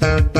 Thank.